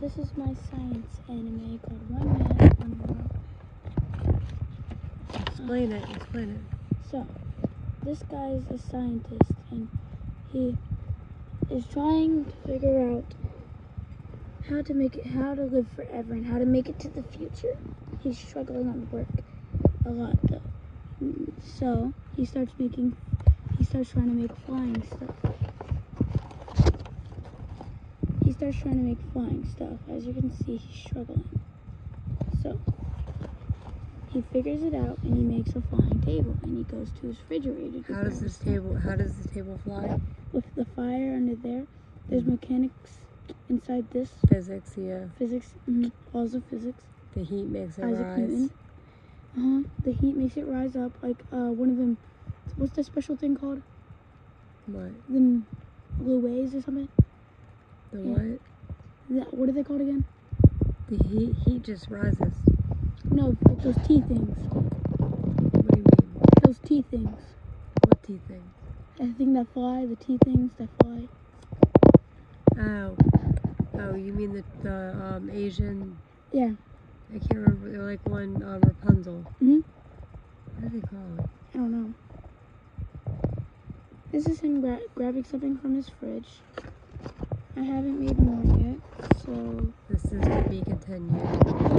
this is my science anime called One Man, One World. Explain it. Explain it. So, this guy is a scientist and he is trying to figure out how to make it, how to live forever and how to make it to the future. He's struggling on work a lot though. So, he starts making, he starts trying to make flying stuff. He starts trying to make flying stuff. As you can see, he's struggling. So, he figures it out and he makes a flying table and he goes to his refrigerator. How does this stuff. table? How does the table fly? With the fire under there, there's mechanics inside this Physics. Yeah. physics, mhm, laws of physics. The heat makes it Isaac rise. Newton. Uh huh. The heat makes it rise up like uh one of them. What's that special thing called? What? Blue waves or something. The what? That what are they called again? The heat. Heat just rises. No, like those tea things. What do you mean? Those tea things. What tea thing? I think that fly. The tea things that fly. Oh. Oh, you mean the the um Asian? Yeah. I can't remember. They're like one um, Rapunzel. Mhm. What do they call it? I don't know. This is him gra- grabbing something from his fridge. I haven't made more yet, so This is to be continued.